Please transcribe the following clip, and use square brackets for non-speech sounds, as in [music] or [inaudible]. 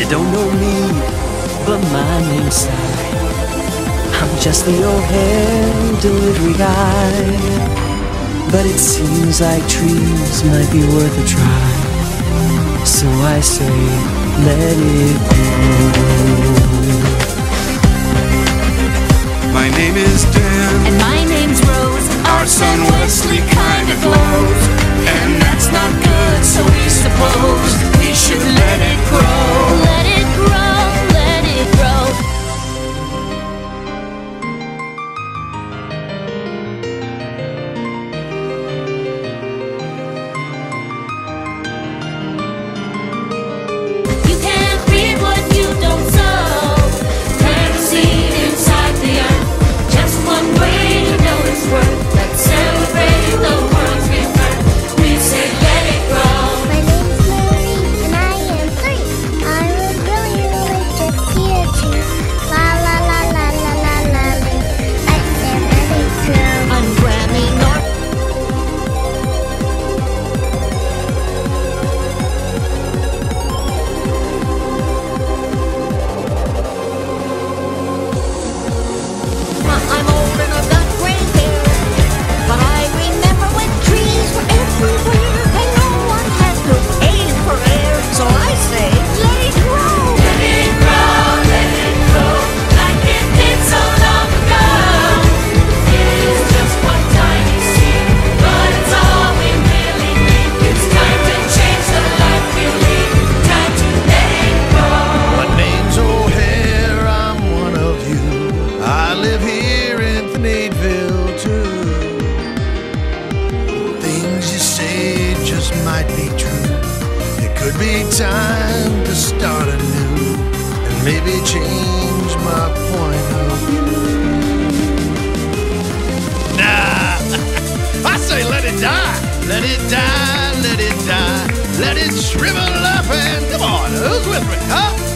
You don't know me, but my name's Ty. I'm just the old hand delivery guy. But it seems like trees might be worth a try. So I say, let it go. be time to start anew and maybe change my point of view. Nah, [laughs] I say let it die, let it die, let it die, let it shrivel up and come on, who's with me, huh?